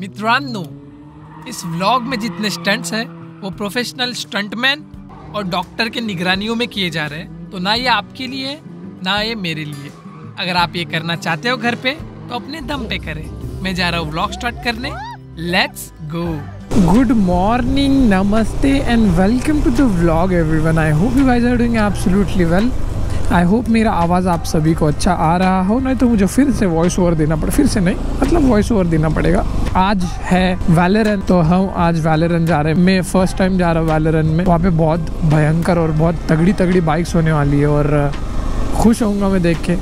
मित्रांनो, इस व्लॉग में जितने स्टंट्स हैं, वो प्रोफेशनल स्टंटमैन और डॉक्टर के निगरानियों में किए जा रहे हैं। तो ना ये आपके लिए, ना ये मेरे लिए। अगर आप ये करना चाहते हो घर पे तो अपने दम पे करें। मैं जा रहा हूँ व्लॉग स्टार्ट करने। लेट्स गो गुड मॉर्निंग नमस्ते and welcome to the vlog everyone I hope you guys are doing absolutely well I hope मेरा आवाज़ आप सभी को अच्छा आ रहा हो, नहीं तो मुझे फिर से वॉइस ओवर देना पड़े, फिर से नहीं मतलब वॉइस ओवर देना पड़ेगा। आज है वैलेरन तो हम आज वैलेरन जा रहे हैं। मैं फ़र्स्ट टाइम जा रहा हूँ वैलेरन में। वहाँ पे बहुत भयंकर और बहुत तगड़ी तगड़ी बाइक्स होने वाली है और खुश होऊँगा मैं देख के।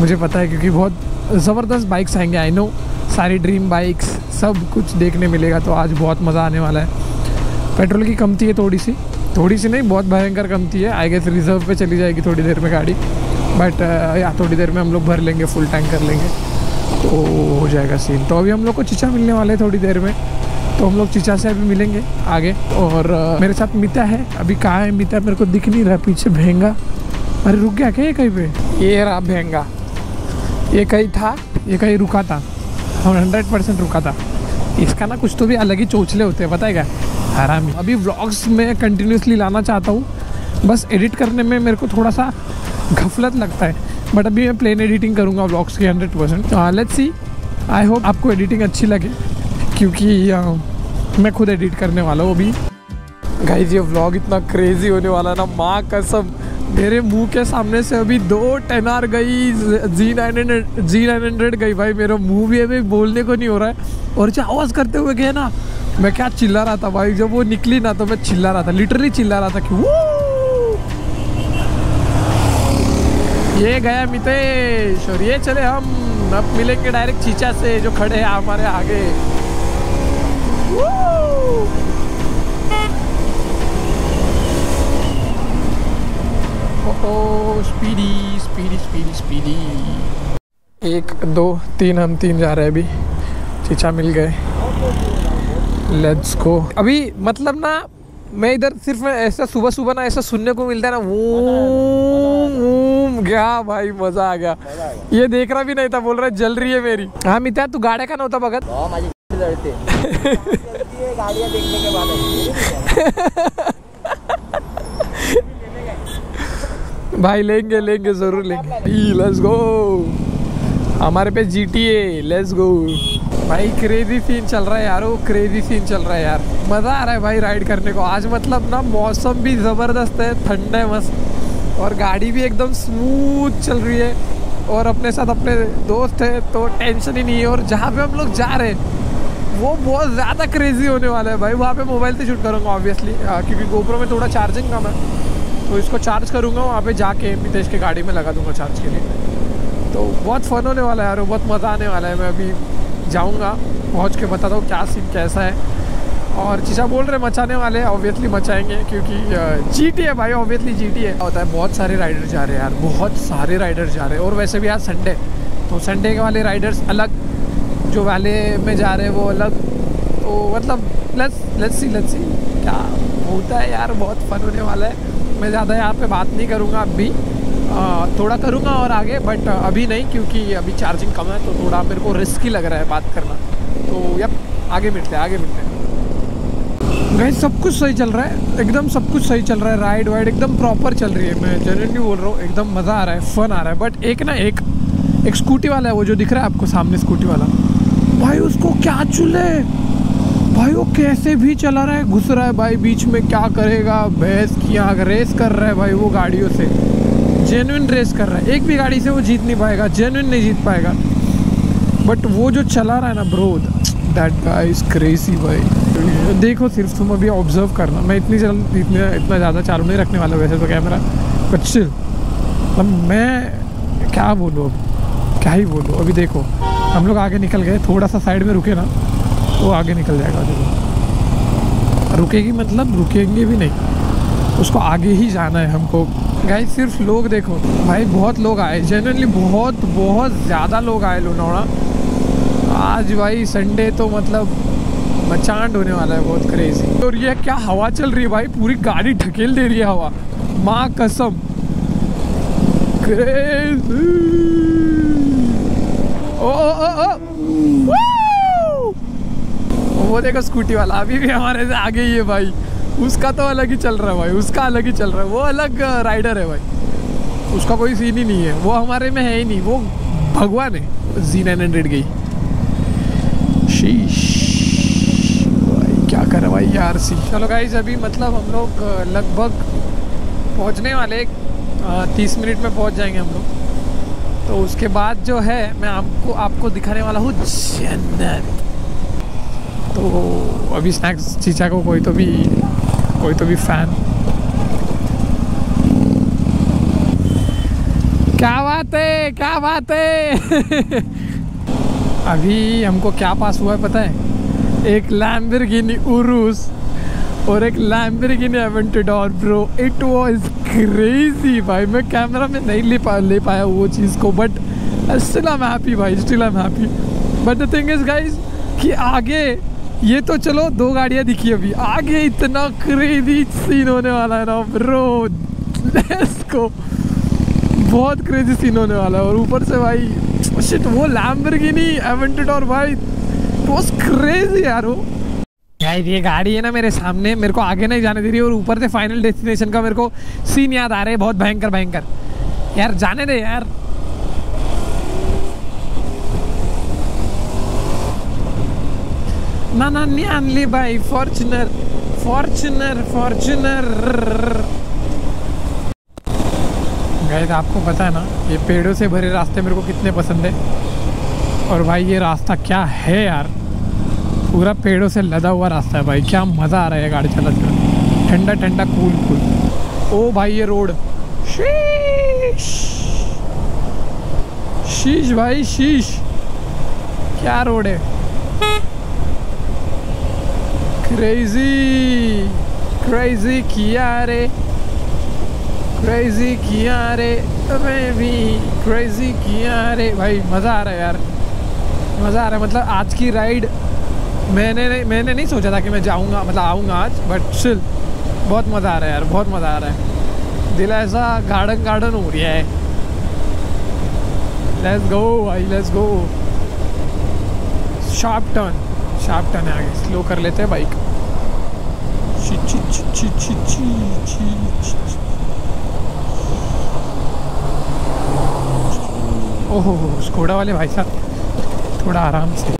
मुझे पता है क्योंकि बहुत ज़बरदस्त बाइक्स आएँगे। आई नो सारी ड्रीम बाइक्स सब कुछ देखने मिलेगा तो आज बहुत मज़ा आने वाला है। पेट्रोल की कमती है थोड़ी सी। थोड़ी सी नहीं बहुत भयंकर कमती है। आई गेस रिज़र्व पे चली जाएगी थोड़ी देर में गाड़ी। बट या थोड़ी देर में हम लोग भर लेंगे फुल टैंक कर लेंगे। तो हो जाएगा सीन तो अभी हम लोग को चिचा मिलने वाले हैं थोड़ी देर में। तो हम लोग चिचा से अभी मिलेंगे आगे। और uh, मेरे साथ मिता है। अभी कहाँ है मिता? मेरे को दिख नहीं रहा। पीछे भेंगा। अरे रुक गया क्या ये कहीं पे? ये रहा भेंगा। ये कहीं था ये कहीं रुका था। हंड्रेड परसेंट रुका था। इसका ना कुछ तो भी अलग ही चोचले होते हैं पता है क्या? हरामी अभी व्लॉग्स में कंटिन्यूसली लाना चाहता हूँ। बस एडिट करने में मेरे को थोड़ा सा घफलत लगता है। बट अभी मैं प्लेन एडिटिंग करूँगा व्लॉग्स की hundred percent let's see I hope आपको एडिटिंग अच्छी लगे। क्योंकि uh, मैं खुद एडिट करने वाला हूँ अभी। गाइज़ ये व्लॉग इतना क्रेजी होने वाला ना। माँ कसम। मेरे मुँह के सामने से अभी दो टेन आर गई। G nine hundred G nine hundred गई भाई। मेरा मुँह भी अभी बोलने को नहीं हो रहा है। और जो आवाज़ करते हुए गए ना मैं क्या चिल्ला रहा था भाई? जब वो निकली ना तो मैं चिल्ला रहा था लिटरली चिल्ला रहा था कि वो ये गया मितेश और ये चले हम। अब मिलेंगे डायरेक्ट चीचा से जो खड़े हैं हमारे आगे। ओ स्पीडी स्पीडी स्पीडी स्पीडी एक, दो, तीन, हम तीन जा रहे हैं अभी। चीचा मिल गए। लेट्स गो अभी मतलब ना मैं इधर सिर्फ़ ऐसा सुबह सुबह ना ऐसा सुनने को मिलता है ना वूम गया भाई मज़ा आ गया। ये देख रहा भी नहीं था बोल रहा है जल रही है मेरी। हाँ मित्या तू गाड्या का नव्हता बघत गाड्या देखने के बाद भाई लेंगे लेंगे ज़रूर लेंगे। लेट्स गो हमारे पे G T A let's go भाई क्रेजी सीन चल रहा है यार, वो क्रेजी सीन चल रहा है यार। मज़ा आ रहा है भाई राइड करने को। आज मतलब ना, मौसम भी ज़बरदस्त है, ठंड है मस्त। और गाड़ी भी एकदम स्मूथ चल रही है। और अपने साथ अपने दोस्त है तो टेंशन ही नहीं है। और जहाँ पे हम लोग जा रहे हैं, वो बहुत ज़्यादा क्रेजी होने वाला है भाई। वहाँ पे मोबाइल से शूट करूँगा ऑब्वियसली क्योंकि गोप्रो में थोड़ा चार्जिंग कम है। तो इसको चार्ज करूँगा, वहाँ पे जाके मितेश के गाड़ी में लगा दूँगा चार्ज के लिए। तो बहुत फ़न होने वाला है यार बहुत मज़ा आने वाला है। मैं अभी जाऊँगा पहुँच के बताता हूँ क्या सीन कैसा है। और चीचा बोल रहे मचाने वाले ऑब्वियसली मचाएँगे क्योंकि जी टी है भाई ऑब्वियसली जी टी है। होता है बहुत सारे राइडर जा रहे हैं यार बहुत सारे राइडर जा रहे हैं। और वैसे भी आज संडे तो संडे के वाले राइडर्स अलग जो वाले में जा रहे हैं वो अलग। तो मतलब let's let's see let's see क्या होता है यार बहुत फन होने वाला है। मैं ज़्यादा यहाँ पे बात नहीं करूँगा अभी आ, थोड़ा करूँगा और आगे बट अभी नहीं, क्योंकि अभी चार्जिंग कम है तो थोड़ा मेरे को रिस्की लग रहा है बात करना। तो यप आगे मिलते हैं, आगे मिलते हैं। भाई सब कुछ सही चल रहा है, एकदम सब कुछ सही चल रहा है राइड वाइड एकदम प्रॉपर चल रही है। मैं जेन्यूनली बोल रहा हूँ, एकदम मज़ा आ रहा है फन आ रहा है बट एक ना एक एक स्कूटी वाला है वो जो दिख रहा है आपको सामने स्कूटी वाला। भाई, उसको क्या चूल्हे? भाई, वो कैसे भी चला रहा है, घुस रहा है भाई, बीच में क्या करेगा भैंस की आग रेस कर रहा है भाई वो गाड़ियों से। जेनुइन रेस कर रहा है। एक भी गाड़ी से वो जीत नहीं पाएगा जेनुइन नहीं जीत पाएगा। बट वो जो चला रहा है ना ब्रो दैट इज़ क्रेजी भाई। देखो, सिर्फ़ तुम अभी ऑब्ज़र्व करना। मैं इतनी जल्द, इतने, इतना ज़्यादा चालू नहीं रखने वाला वैसे तो कैमरा बट स्टिल मतलब मैं क्या बोलूँ अब? क्या ही बोलूँ? अभी देखो, हम लोग आगे निकल गए। थोड़ा सा साइड में रुके ना तो आगे निकल जाएगा, देखो। रुकेगी मतलब रुकेंगे भी नहीं। उसको आगे ही जाना है हमको। गाइस सिर्फ़ लोग देखो। भाई, बहुत लोग आए। जनरली बहुत बहुत ज़्यादा लोग आए लोनावड़ा आज भाई संडे तो मतलब मचांड होने वाला है, बहुत क्रेजी और ये क्या हवा चल रही है भाई? पूरी गाड़ी ढकेल दे रही है हवा। माँ कसम। क्रेजी ओ ओ ओ ओ। देखो स्कूटी वाला, अभी भी हमारे से आगे ही है भाई। उसका तो अलग ही चल रहा है भाई, उसका अलग ही चल रहा है। वो अलग राइडर है भाई। उसका कोई सीन ही नहीं है। वो हमारे में है ही नहीं। वो भगवान है। जी नाइन हंड्रेड गई शीश। भाई, क्या कर भाई यार सी चलो गाइज़ अभी मतलब हम लोग लगभग पहुँचने वाले तीस मिनट में पहुँच जाएँगे हम लोग। तो उसके बाद जो है, मैं आपको आपको दिखाने वाला हूँ जन्नत तो अभी स्नैक्स चीचा को कोई तो भी कोई तो भी फ़ैन क्या बात है क्या बात है अभी हमको क्या पास हुआ है पता है? एक लैम्बोर्गिनी उरुस और एक Lamborghini Aventador bro it was crazy भाई। मैं कैमरा में नहीं ले पा, ले पाया वो चीज़ को but still I am happy भाई still I am happy but the thing is guys कि आगे ये तो चलो, दो गाड़ियाँ दिखी अभी। आगे इतना क्रेजी सीन होने वाला है ना ब्रो लेट्स गो बहुत क्रेजी सीन होने वाला है, और ऊपर से भाई शिट वो लैम्बोर्गिनी एवेंटेडोर भाई वाज क्रेजी यार वो। यार ये गाड़ी है ना मेरे सामने, मेरे को आगे नहीं जाने दे रही और ऊपर से फाइनल डेस्टिनेशन का मेरे को सीन याद आ रहा है, बहुत भयंकर भयंकर। यार, जाने दे यार। नहीं आणली बाई फॉर्च्युनर फॉर्च्युनर फॉर्च्युनर गए आपको पता है ना, ये पेड़ों से भरे रास्ते मेरे को कितने पसंद है। और भाई, ये रास्ता क्या है यार? पूरा पेड़ों से लदा हुआ रास्ता है भाई, क्या मज़ा आ रहा है गाड़ी चलाते हुए। ठंडा ठंडा कूल कूल ओ भाई, ये रोड। शीश। शीश भाई, शीश। क्या रोड है? crazy. Crazy chiare. Crazy chiare. Baby crazy chiare. भाई, मज़ा आ रहा है यार। मज़ा आ रहा है मतलब आज की राइड मैंने मैंने नहीं सोचा था कि मैं जाऊँगा मतलब आऊँगा आज बट स्टिल बहुत मज़ा आ रहा है यार, बहुत मज़ा आ रहा है। दिल ऐसा गार्डन गार्डन हो रहा है। लेट्स गो भाई let's go sharp turn sharp turn है आगे स्लो कर लेते हैं बाइक ओहो स्कोडा वाले भाई साहब थोड़ा आराम से।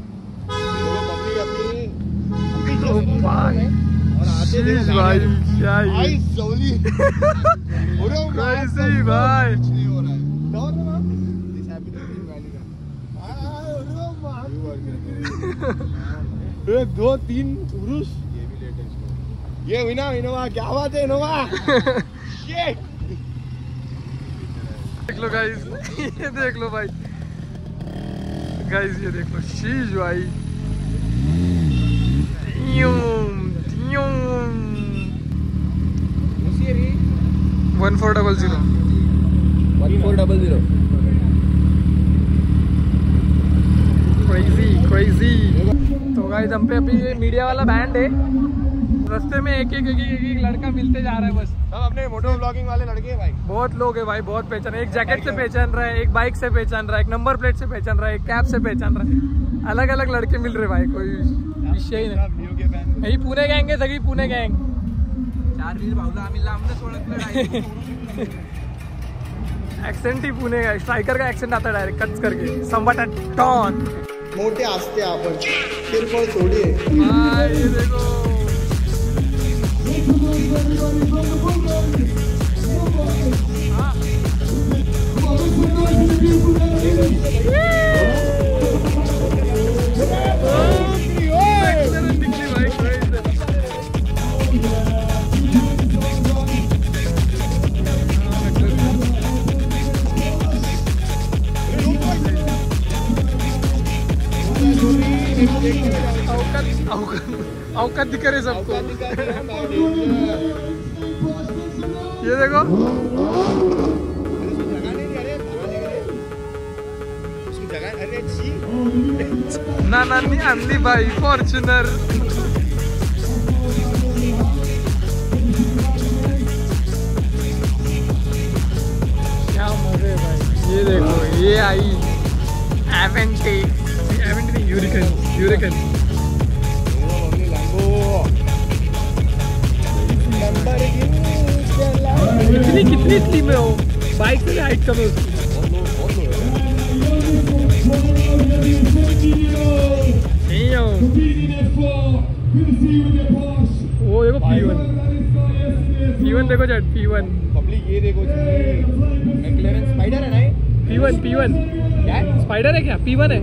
भाई भाई दो तीन पुरुष। ये हुई ना इनोवा क्या बात है इनोवा? देख लो गाइस ये देख लो भाई। गाइस ये देख लो शीश भाई। One four double zero one four double zero crazy crazy तो गाइस हम पे अभी मीडिया वाला बैंड है। रास्ते में एक एक एक एक लड़का मिलते जा रहा है बस। सब अपने मोटो ब्लॉगिंग वाले लड़के हैं भाई। बहुत लोग है भाई बहुत पहचान एक जैकेट से पहचान रहा है एक बाइक से पहचान रहा है एक नंबर प्लेट से पहचान रहा है एक कैब से पहचान रहा है। अलग अलग लड़के मिल रहे भाई कोई विषय ही नाही। ही। पुणे गँग आहे सगळी पुणे गँग चार रील भाऊला आम्ही लांबनच ओळखलं ऍक्सेंट ही पुणे का स्ट्राइकर का ऍक्सेंट आता डायरेक्ट कच करके। संबाटा टॉन मोठे असते आपण किरकोळ थोडी आहे। देखो। औकात दिख रहे सबको। ये देखो। नानांनी आणली बाई फॉर्च्युनर क्या मज़े भाई ये देखो, ये आई एवेंटी एवेंटी यूरिकन यूरिकन कितनी कितनी स्लिम है वो? बाइक से हाइट कम है उसकी। वो। देखो पी वन पी वन देखो जट पी वन पब्लिक ये देखो स्पाइडर है ना पी वन पी वन क्या? स्पाइडर है क्या? पी वन है.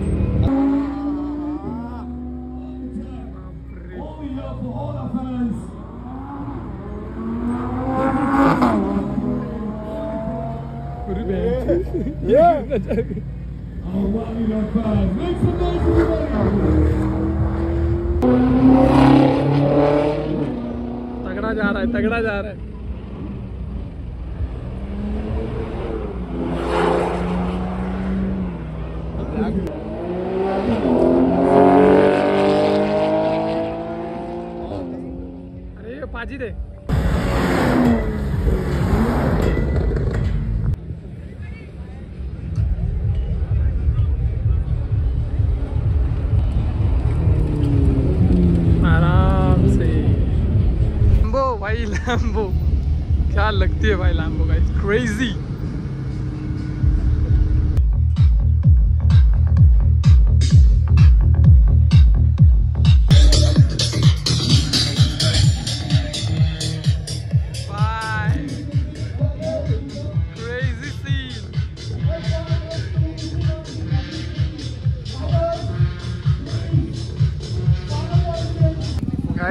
तगड़ा जा रहा है तगड़ा जा रहा है। अरे पाजी दे। लगती है भाई लैम्बो गाइस क्रेजी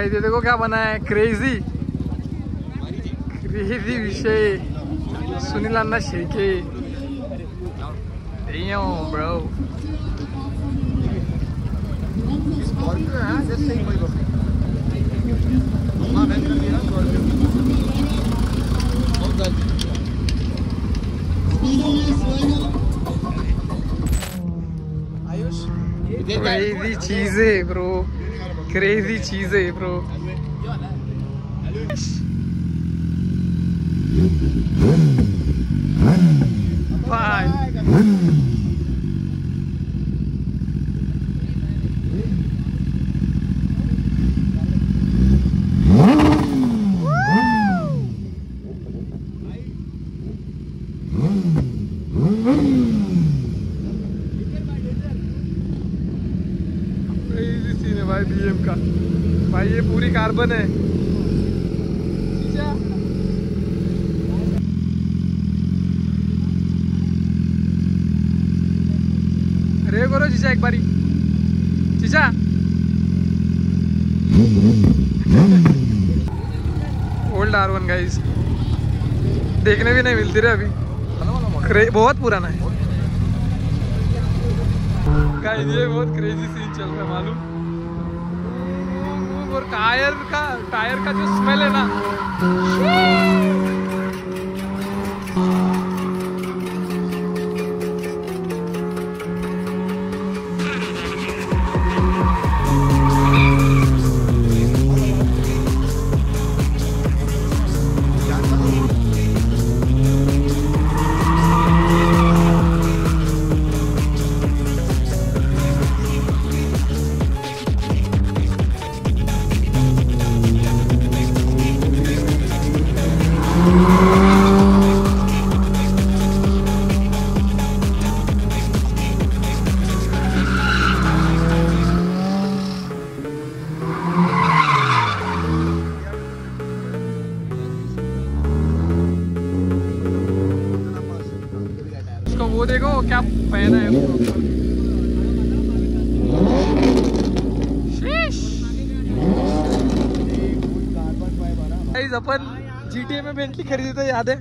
ये देखो क्या बना है. क्रेजी क्रेजी विषय सुनील अन्ना शेके Damn, bro. स्कॉर्पियो है जस्ट सही कोई बात नहीं हाँ मैंने कर दिया ना स्कॉर्पियो बहुत जल्द आयुष क्रेजी चीज़ें ब्रो क्रेजी चीज़ें ब्रो सीन भाई बीएम का। भाई ये पूरी कार्बन है रे करो जीजा एक बारी। जीजा। ओल्ड आर वन गाइस देखने भी नहीं मिलती रे अभी। बहुत पुराना है। गाइस ये बहुत क्रेजी सीन चल रहा है, मालूम? और टायर का टायर का जो स्मेल है ना। वो देखो क्या पहना है अपन GTA में बेंटली खरीदे थे याद है?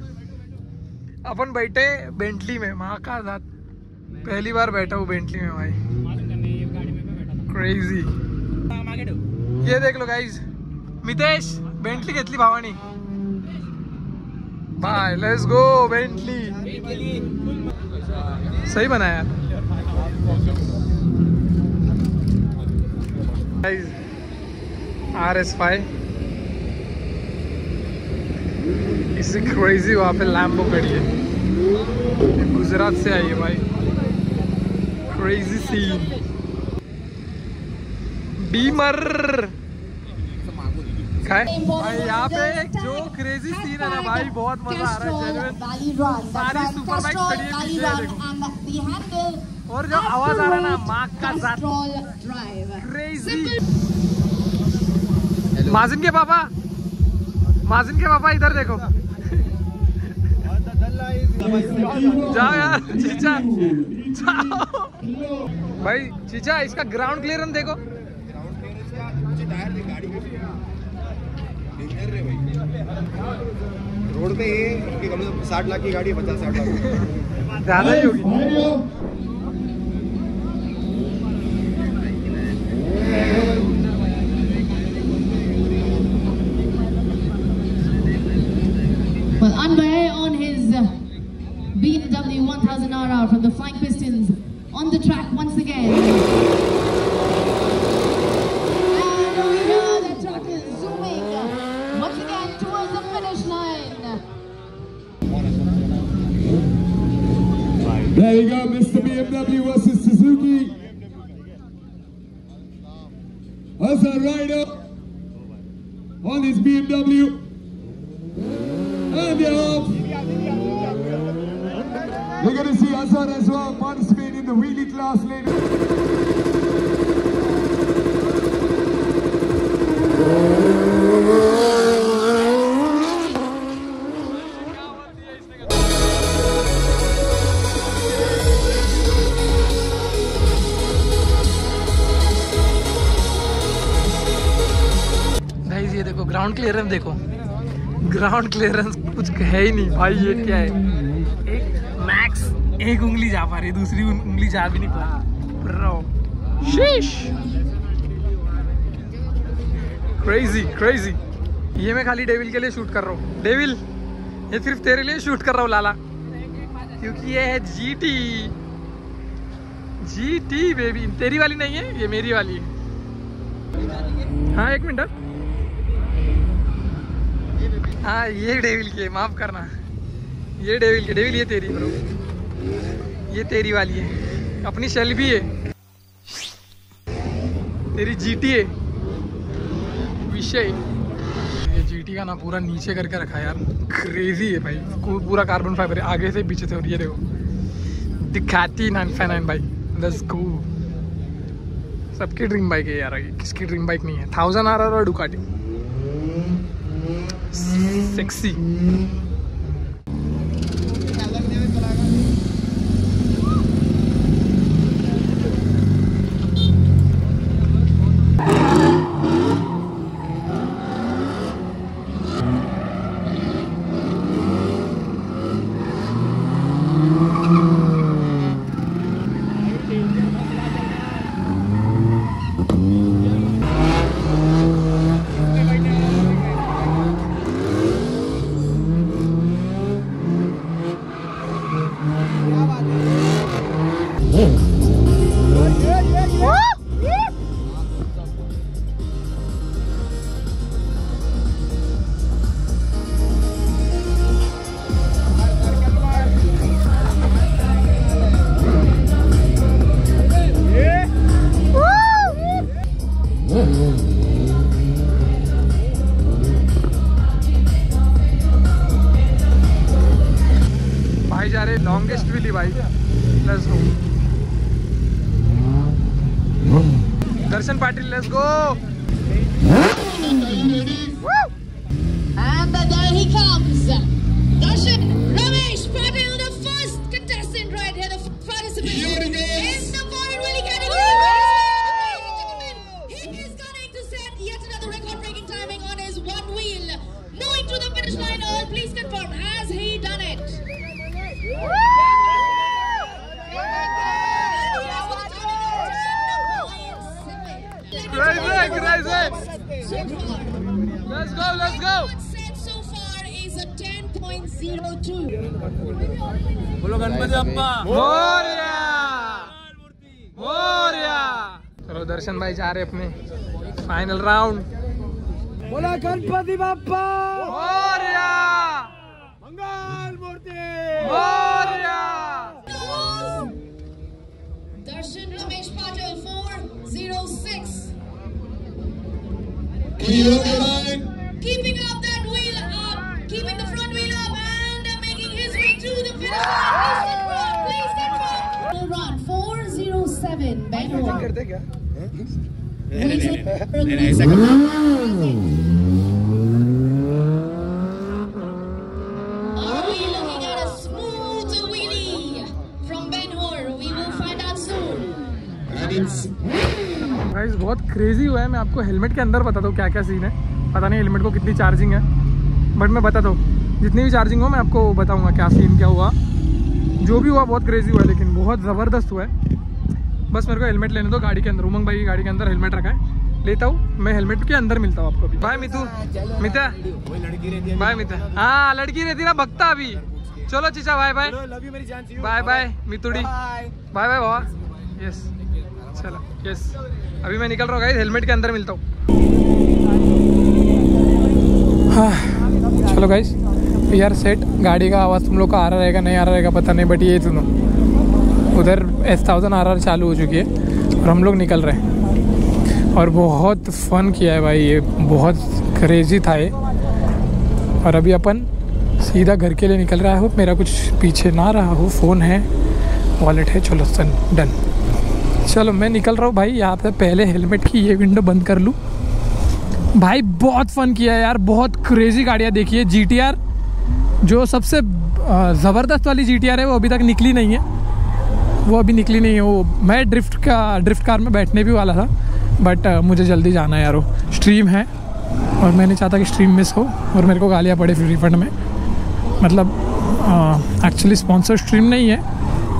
अपन बैठे बेंटली में महाकाल पहली बार बैठा हूँ बेंटली में भाई। क्रेजी ये देख लो गाइज़ मितेश बेंटली घेतली भावानी। बाय लेट्स गो बेंटली सही बनाया। आर एस फाइव इससे क्रेजी वहाँ पे लैम्बो खड़ी है। गुजरात से आई है भाई। Crazy scene beamer. दिखाए भाई यहाँ पे एक जो क्रेजी सीन है ना भाई बहुत मज़ा आ रहा है सारी सुपर बाइक खड़ी है पीछे देखो। और जो आवाज़ आ रहा है ना माँ का साथ। क्रेजी माजिन के पापा। माजिन के पापा इधर देखो। जाओ यार चीचा। जाओ। भाई चीचा इसका ग्राउंड क्लियरेंस देखो। रोड पे ये कि कम से कम साठ लाख की गाड़ी है पचास साठ लाख ज्यादा ही होगी Well, Anway on his uh, BMW 1000 RR from the Flying Pistons on the track once again. And they're. We're going to see Hassan as well participate in the wheelie class later. Ground clearance देखो ground clearance कुछ है ही नहीं भाई ये क्या है? एक max एक उंगली जा पा रही दूसरी उंगली जा भी नहीं पा रही। शीश क्रेजी क्रेजी ये मैं खाली डेविल के लिए शूट कर रहा हूँ। डेविल ये सिर्फ़ तेरे लिए शूट कर रहा हूँ लाला। क्योंकि ये है जीटी जीटी बेबी तेरी वाली नहीं है ये मेरी वाली है। हाँ एक मिनट। हाँ ये डेविल की माफ़ करना। ये डेविल की डेविल ये तेरी ब्रो ये तेरी वाली है। अपनी शेल्बी है। तेरी जीटी है। विषय। ये जीटी का ना पूरा नीचे करके रखा यार। क्रेजी है भाई। पूरा कार्बन फाइबर है। आगे से पीछे से और ये देखो। दिखाती नाइन फाइव नाइन भाई लेट्स गो सबकी ड्रीम बाइक है यार किसकी ड्रीम बाइक नहीं है? थाउज़ेंड आर आर और Ducati sexy. Please confirm, has he done it? Has got a timing of 10.7. Crazy, crazy. So far. is a 10.02. बोलो गणपति अप्पा मोरिया मोरिया चलो दर्शन भाई जा रहे अपने फाइनल राउंड बोला Ganpati Bappa Darshan Ramesh Patel, 406. Keeping up that wheel up, keeping the front wheel up and making his way to the finish line. Place that one, place that. Run, 407, Bangalore. Guys बहुत crazy हुआ है। मैं आपको helmet के अंदर बताता हूँ क्या क्या सीन है। पता नहीं हेलमेट को कितनी चार्जिंग है। बट मैं बताता हूँ। जितनी भी चार्जिंग हो मैं आपको बताऊँगा क्या सीन क्या हुआ। जो भी हुआ बहुत क्रेजी हुआ है लेकिन बहुत ज़बरदस्त हुआ है। बस मेरे को हेलमेट लेने दो गाड़ी के अंदर। उमंग भाई की गाड़ी के अंदर हेलमेट रखा है। लेता हूँ। मैं हेलमेट के अंदर मिलता हूँ आपको अभी। बाय मितू मिता बाय मिता हाँ लड़की रहती ना भक्ता अभी। चलो चीचा बाय बाय बाय बाय मितुड़ी। बाय बाय बाबा यस चलो यस अभी मैं निकल रहा हूँ हेलमेट के अंदर मिलता हूँ. हाँ चलो गाइस आर सेट गाड़ी का आवाज़ तुम लोग का आ रहा रहेगा, नहीं आ रहा रहेगा, पता नहीं बट ये सुनो. उधर एस थाउज़ेंड आर आर चालू हो चुकी है और हम लोग निकल रहे हैं। और बहुत फन किया है भाई ये. बहुत क्रेजी था ये. और अभी अपन सीधा घर के लिए निकल रहा हो। मेरा कुछ पीछे ना रहा हो. फ़ोन है वॉलेट है. चलो सन डन चलो, मैं निकल रहा हूँ भाई। यहाँ पे पहले हेलमेट की ये विंडो बंद कर लूँ। भाई, बहुत फन किया है यार। बहुत क्रेजी गाड़ियाँ देखी है। जी जो सबसे ज़बरदस्त वाली जीटीआर है, वो अभी तक निकली नहीं है। वो अभी निकली नहीं है। वो मैं ड्रिफ्ट का ड्रिफ्ट कार में बैठने भी वाला था। बट मुझे जल्दी जाना है यार वो। स्ट्रीम है। और मैं नहीं चाहता कि स्ट्रीम मिस हो। और मेरे को गालियाँ पड़े फिर रिफंड में। मतलब एक्चुअली स्पॉन्सर स्ट्रीम नहीं है।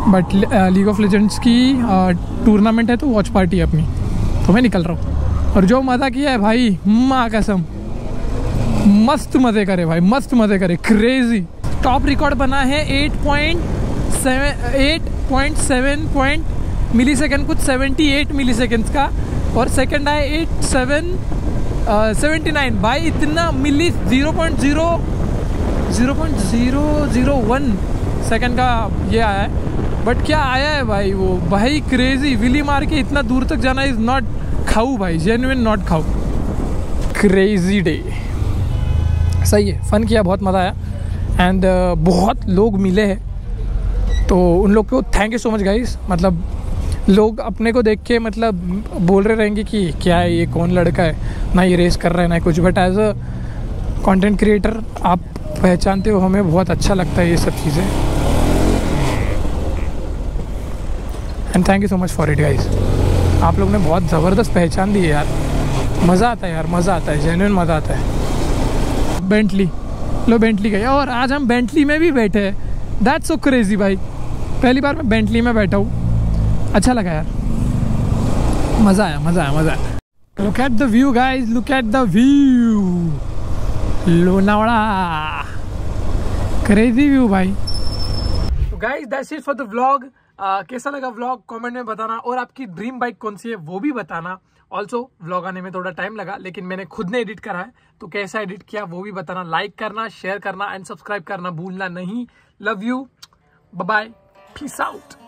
बट लीग ऑफ़ लेजेंड्स की टूर्नामेंट है तो वॉच पार्टी है अपनी। तो मैं निकल रहा हूँ। और जो मज़ा किया है भाई, माँ कसम। मस्त मज़े करे भाई, मस्त मज़े करे। क्रेजी टॉप रिकॉर्ड बना है eight point seven eight point seven point millisecond कुछ सेवेंटी एट मिली सेकेंड्स का। और सेकेंड आए एट सेवन सेवेंटी नाइन भाई, इतना milli zero point zero zero point zero zero one second का ये आया है। बट क्या आया है भाई वो? भाई क्रेजी विली मार के इतना दूर तक जाना इज़ नॉट खाऊ भाई जेन्युइन नॉट खाऊ। क्रेजी डे सही है फ़न किया बहुत मज़ा आया। एंड uh, बहुत लोग मिले हैं। तो उन लोग को thank you so much guys मतलब लोग अपने को देख के मतलब बोल रहे रहेंगे कि क्या है ये कौन लड़का है? ना ये रेस कर रहा है ना कुछ। But as a content creator आप पहचानते हो हमें बहुत अच्छा लगता है ये सब चीज़ें। And thank you so much for it guys आप लोग ने बहुत ज़बरदस्त पहचान दी है यार। मज़ा आता है यार, मज़ा आता है जेन्यून मज़ा आता है। बेंटली लो बेंटली गई और आज हम बेंटली में भी बैठे हैं। दैट्स सो क्रेजी भाई। पहली बार मैं बेंटली में बैठा हूँ। अच्छा लगा यार। मज़ा आया मज़ा आया मज़ा आया। Look at the view guys look at the view Lonavala. Crazy view भाई। Guys that's it for the vlog कैसा लगा व्लॉग कमेंट में बताना। और आपकी ड्रीम बाइक कौन सी है, वो भी बताना। ऑल्सो व्लॉग आने में थोड़ा टाइम लगा, लेकिन मैंने खुद ने एडिट करा है। तो कैसा एडिट किया, वो भी बताना। लाइक करना शेयर करना एंड सब्सक्राइब करना भूलना नहीं। Love you bye peace out